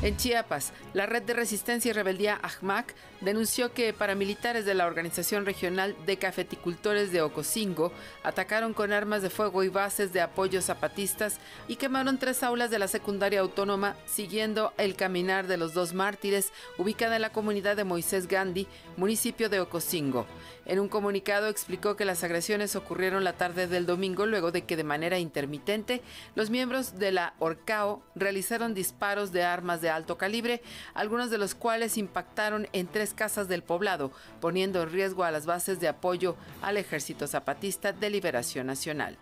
En Chiapas, la red de resistencia y rebeldía AJMAC denunció que paramilitares de la Organización Regional de Cafeticultores de Ocosingo atacaron con armas de fuego y bases de apoyo zapatistas y quemaron tres aulas de la secundaria autónoma siguiendo el caminar de los dos mártires ubicada en la comunidad de Moisés Gandhi, municipio de Ocosingo. En un comunicado explicó que las agresiones ocurrieron la tarde del domingo luego de que de manera intermitente los miembros de la Orcao realizaron disparos de armas de alto calibre, algunos de los cuales impactaron en tres casas del poblado, poniendo en riesgo a las bases de apoyo al Ejército Zapatista de Liberación Nacional.